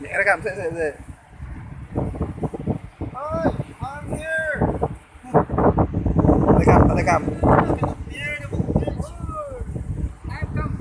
Ergan, sit, sit, sit. Hi, I'm here. Ada kam, ada kam. Beautiful, beautiful. I've come